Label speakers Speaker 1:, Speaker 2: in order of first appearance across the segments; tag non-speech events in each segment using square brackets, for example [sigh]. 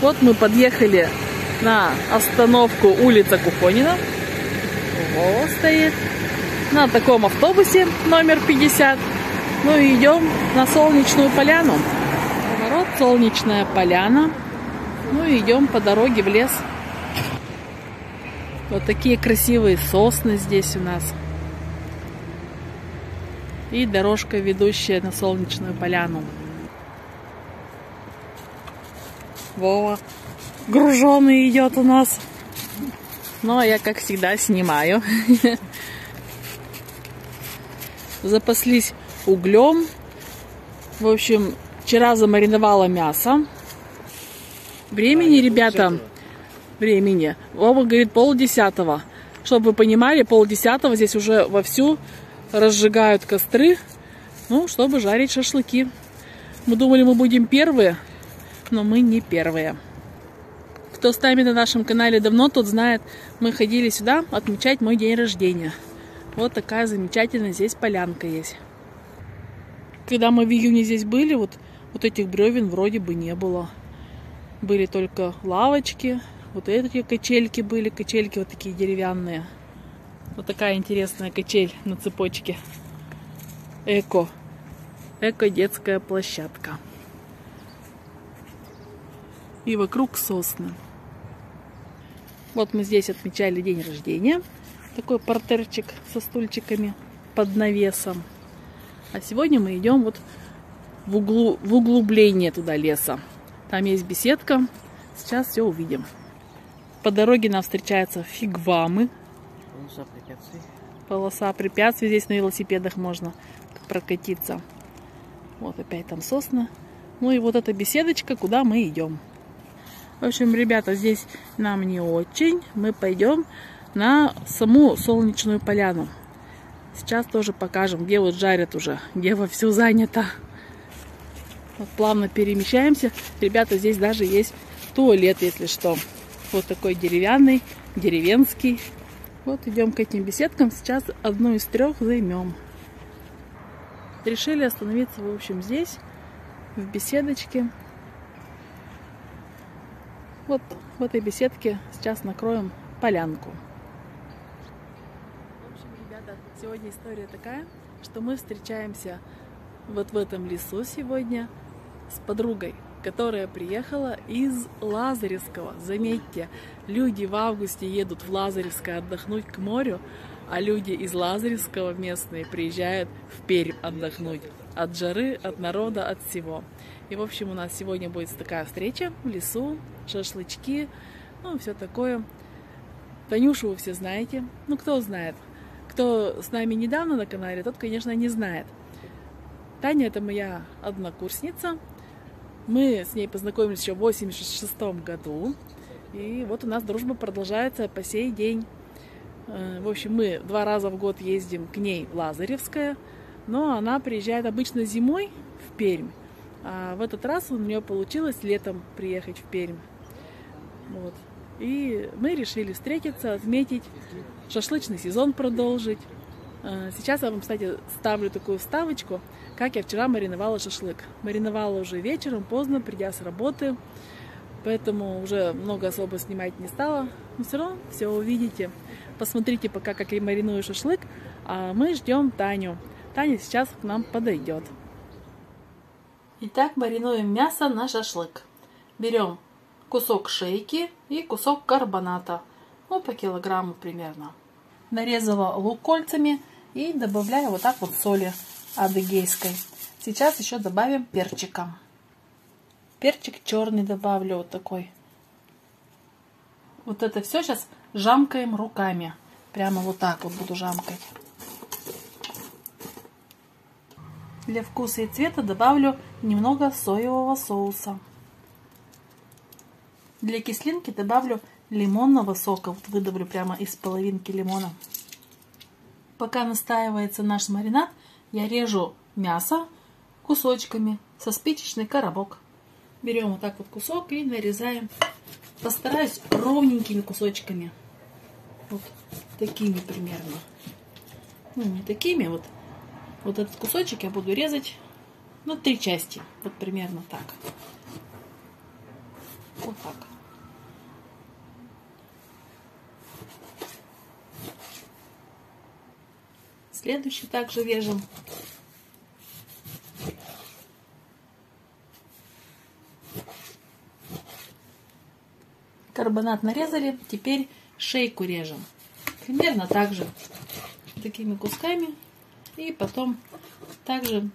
Speaker 1: Вот мы подъехали на остановку улица Кухонина. Вова стоит. На таком автобусе номер 50. Ну и идем на Солнечную поляну. Поворот Солнечная поляна. Ну и идем по дороге в лес. Вот такие красивые сосны здесь у нас. И дорожка, ведущая на Солнечную поляну. Вова груженный идет у нас. Ну, а я, как всегда, снимаю. Запаслись углем. В общем, вчера замариновала мясо. Времени, ребята, времени. Вова говорит полдесятого. Чтобы вы понимали, полдесятого здесь уже вовсю разжигают костры, ну, чтобы жарить шашлыки. Мы думали, мы будем первые, но мы не первые. Кто с нами на нашем канале давно, тот знает, мы ходили сюда отмечать мой день рождения. Вот такая замечательная здесь полянка есть. Когда мы в июне здесь были, вот, вот этих бревен вроде бы не было. Были только лавочки, вот эти качельки были, качельки вот такие деревянные. Вот такая интересная качель на цепочке. Эко. Эко-детская площадка. И вокруг сосны. Вот мы здесь отмечали день рождения. Такой портерчик со стульчиками под навесом. А сегодня мы идем вот в, углу, в углубление туда леса. Там есть беседка. Сейчас все увидим. По дороге нам встречаются фигвамы.
Speaker 2: Полоса препятствий.
Speaker 1: Полоса препятствий. Здесь на велосипедах можно прокатиться. Вот опять там сосны. Ну и вот эта беседочка, куда мы идем. В общем, ребята, здесь нам не очень. Мы пойдем на саму солнечную поляну. Сейчас тоже покажем, где вот жарят уже, где вовсю занято. Вот плавно перемещаемся. Ребята, здесь даже есть туалет, если что. Вот такой деревянный, деревенский. Вот идем к этим беседкам. Сейчас одну из трех займем. Решили остановиться, в общем, здесь, в беседочке. Вот в этой беседке сейчас накроем полянку. В общем, ребята, сегодня история такая, что мы встречаемся вот в этом лесу сегодня с подругой, которая приехала из Лазаревского. Заметьте, люди в августе едут в Лазаревское отдохнуть к морю, а люди из Лазаревского местные приезжают в Пермь отдохнуть. От жары, от народа, от всего. И, в общем, у нас сегодня будет такая встреча в лесу, шашлычки, ну, все такое. Танюшу вы все знаете. Ну, кто знает. Кто с нами недавно на канале, тот, конечно, не знает. Таня это моя однокурсница. Мы с ней познакомились еще в 86 году. И вот у нас дружба продолжается по сей день. Э, в общем, мы два раза в год ездим к ней в Лазаревское, но она приезжает обычно зимой в Пермь. А в этот раз у нее получилось летом приехать в Пермь. Вот. И мы решили встретиться, отметить, шашлычный сезон продолжить. Э, сейчас я вам, кстати, ставлю такую вставочку, как я вчера мариновала шашлык. Мариновала уже вечером, поздно, придя с работы. Поэтому уже много особо снимать не стала. Но все равно все увидите. Посмотрите пока, как я мариную шашлык. А мы ждем Таню. Таня сейчас к нам подойдет. Итак, маринуем мясо на шашлык. Берем кусок шейки и кусок карбоната. Ну, по килограмму примерно. Нарезала лук кольцами и добавляю вот так вот соли адыгейской. Сейчас еще добавим перчика. Перчик черный добавлю вот такой. Вот это все сейчас жамкаем руками. Прямо вот так вот буду жамкать. Для вкуса и цвета добавлю немного соевого соуса. Для кислинки добавлю лимонного сока. Вот выдавлю прямо из половинки лимона. Пока настаивается наш маринад, я режу мясо кусочками со спичечный коробок. Берем вот так вот кусок и нарезаем. Постараюсь ровненькими кусочками. Вот такими примерно. Ну, не такими, вот Вот этот кусочек я буду резать на три части. Вот примерно так. Вот так. Следующий также режем. Карбонат нарезали, теперь шейку режем. Примерно так же, такими кусками. И потом также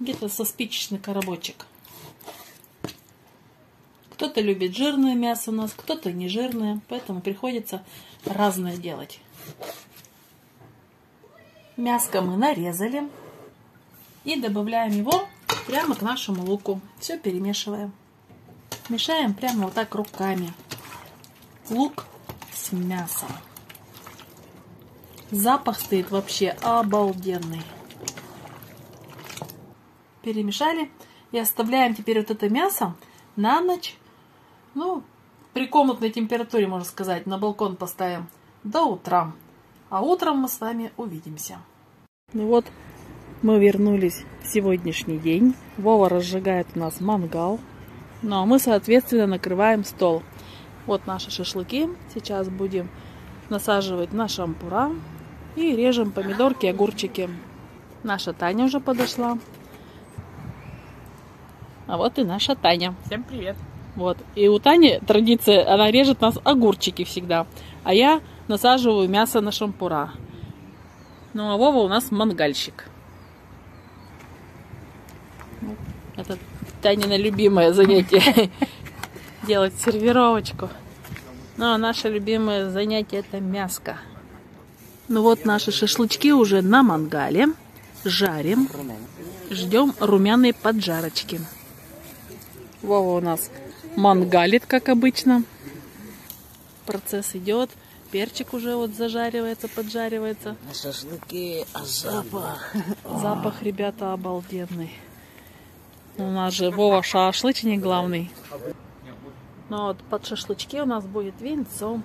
Speaker 1: где-то со спичечный коробочек. Кто-то любит жирное мясо у нас, кто-то не жирное, поэтому приходится разное делать. Мяско мы нарезали и добавляем его прямо к нашему луку. Все перемешиваем. Мешаем прямо вот так руками. Лук с мясом. Запах стоит вообще обалденный. Перемешали и оставляем теперь вот это мясо на ночь. Ну, при комнатной температуре, можно сказать, на балкон поставим до утра. А утром мы с вами увидимся. Ну вот, мы вернулись в сегодняшний день. Вова разжигает у нас мангал. Ну а мы, соответственно, накрываем стол. Вот наши шашлыки. Сейчас будем насаживать на шампура. И режем помидорки, огурчики. Наша Таня уже подошла. А вот и наша Таня.
Speaker 3: Всем привет.
Speaker 1: Вот. И у Тани традиция, она режет нас огурчики всегда. А я насаживаю мясо на шампура. Ну а Вова у нас мангальщик. Это Танина любимое занятие. [laughs] Делать сервировочку. Ну а наше любимое занятие это мяско. Ну вот наши шашлычки уже на мангале. Жарим. Ждем румяной поджарочки. Вова у нас мангалит, как обычно. Процесс идет. Перчик уже вот зажаривается, поджаривается.
Speaker 2: Шашлыки, а запах.
Speaker 1: Запах, ребята, обалденный. У нас же Вова шашлычник главный. Ну вот под шашлычки у нас будет винцо.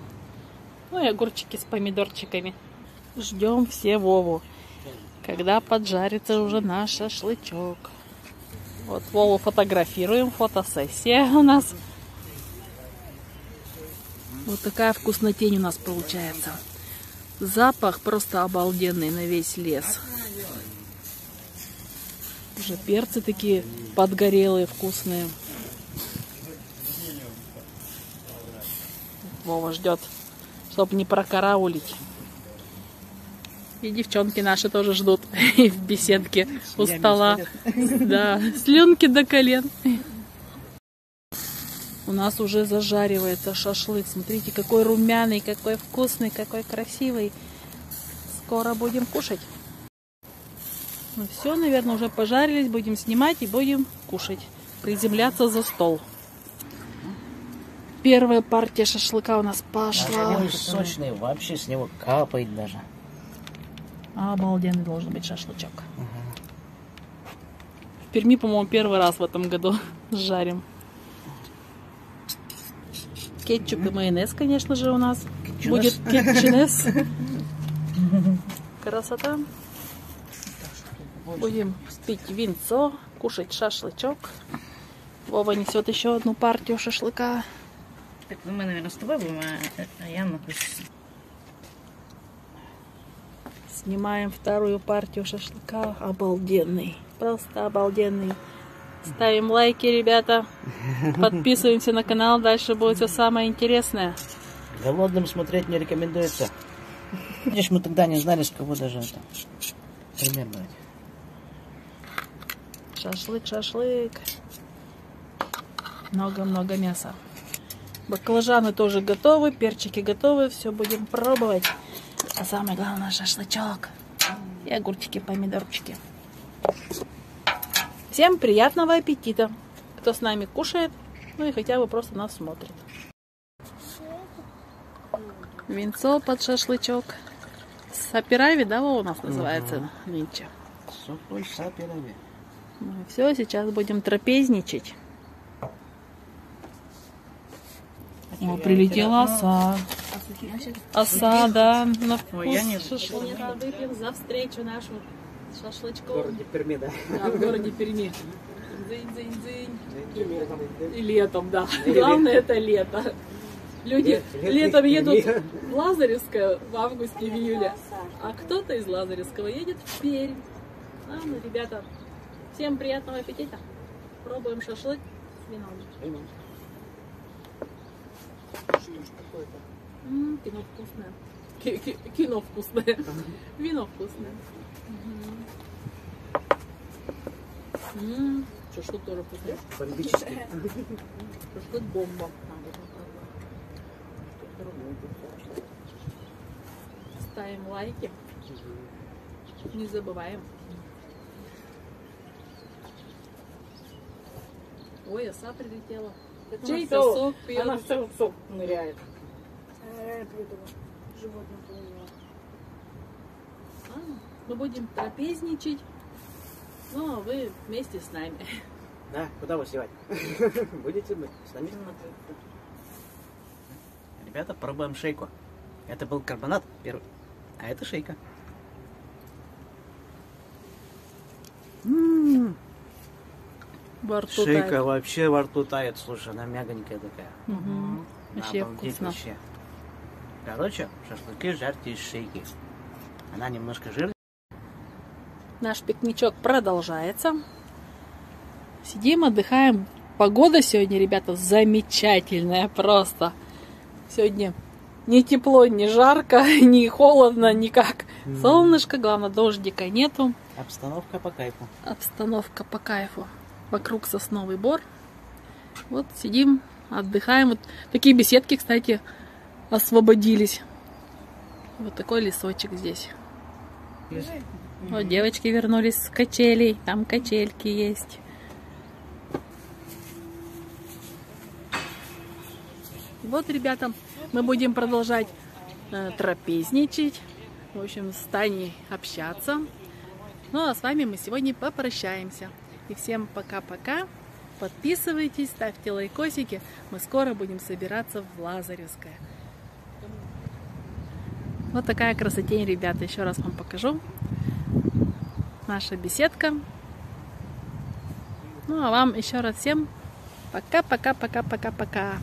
Speaker 1: Ну и огурчики с помидорчиками. Ждем все Вову. Когда поджарится уже наш шашлычок. Вот Вову фотографируем. Фотосессия у нас. Вот такая вкуснотень у нас получается. Запах просто обалденный на весь лес. Уже перцы такие подгорелые, вкусные. Вова ждет, чтобы не прокараулить. И девчонки наши тоже ждут [laughs] в беседке у стола. Да, слюнки до колен. У нас уже зажаривается шашлык. Смотрите, какой румяный, какой вкусный, какой красивый. Скоро будем кушать. Ну все, наверное, уже пожарились. Будем снимать и будем кушать. Приземляться за стол. Первая партия шашлыка у нас пошла.
Speaker 2: Такой сочный, вообще с него капает даже.
Speaker 1: Обалденный должен быть шашлычок. В Перми, по-моему, первый раз в этом году [laughs] жарим. Кетчуп и майонез, конечно же, у нас. Будет кетчунес. [laughs] Красота. Будем пить винцо, кушать шашлычок. Вова несет еще одну партию шашлыка.
Speaker 2: Так, ну мы, наверное, с тобой будем, а, а я нахожусь.
Speaker 1: Снимаем вторую партию шашлыка. Обалденный. Просто обалденный. Ставим лайки, ребята. [laughs] Подписываемся на канал. Дальше будет все самое интересное.
Speaker 2: Голодным смотреть не рекомендуется. Видишь, мы тогда не знали, с кого даже это. Примерно.
Speaker 1: Шашлык, шашлык. Много-много мяса. Баклажаны тоже готовы, перчики готовы. Все будем пробовать. А самое главное шашлычок. И огурчики, помидорчики. Всем приятного аппетита, кто с нами кушает, ну и хотя бы просто нас смотрит. Винцо под шашлычок. Сапирави, да, у нас называется нынче.
Speaker 2: Сухой саперами.
Speaker 1: Ну все, сейчас будем трапезничать. О, прилетела оса. Оса, да. На вкус
Speaker 3: Ой, я не-
Speaker 1: шашлыка выпьем за встречу нашу с
Speaker 2: В
Speaker 1: шашлычком.
Speaker 2: городе Перми, да?
Speaker 1: Да, в городе Перми. Дзынь-дзынь-дзынь.
Speaker 2: Перми.
Speaker 1: И летом, да. Главное это лето. Люди
Speaker 2: Ле-
Speaker 1: летом
Speaker 2: летом
Speaker 1: едут в Лазаревское в августе, в июле. А кто-то из Лазаревского едет в Пермь. Ладно, ребята, всем приятного аппетита. Пробуем шашлык с вином. М, кино вкусное. Ки- ки- Кино вкусное. Вино вкусное. М, Шашлык тоже вкусный.
Speaker 2: Бомбический.
Speaker 1: Шашлык бомба. Ставим лайки. Не забываем. Ой, оса прилетела. Чей-то сок пьет.
Speaker 3: Она все в сок ныряет.
Speaker 1: А, мы будем трапезничать. Ну, а вы вместе с нами.
Speaker 2: Да, куда вы сливать? [laughs] Будете мы с нами? Ребята, пробуем шейку. Это был карбонат первый, а это шейка. М,
Speaker 1: Во рту
Speaker 2: Шейка
Speaker 1: тает.
Speaker 2: вообще во рту тает, слушай, она мягонькая такая.
Speaker 1: Мгм. Вообще
Speaker 2: Обалдеть
Speaker 1: вкусно.
Speaker 2: вообще. Короче, шашлыки жарьте из шейки. Она немножко жирная.
Speaker 1: Наш пикничок продолжается. Сидим, отдыхаем. Погода сегодня, ребята, замечательная просто. Сегодня ни тепло, ни жарко, [laughs] ни холодно, никак. Солнышко, главное, дождика нету.
Speaker 2: Обстановка по кайфу.
Speaker 1: Обстановка по кайфу. Вокруг сосновый бор. Вот сидим, отдыхаем. Вот такие беседки, кстати, освободились. Вот такой лесочек здесь. Вот девочки вернулись с качелей. Там качельки есть. Вот, ребята, мы будем продолжать э, трапезничать. В общем, с Таней общаться. Ну а с вами мы сегодня попрощаемся. И всем пока-пока. Подписывайтесь, ставьте лайкосики. Мы скоро будем собираться в Лазаревское. Вот такая красотень, ребята. Еще раз вам покажу. Наша беседка. Ну а вам еще раз всем пока-пока-пока-пока-пока.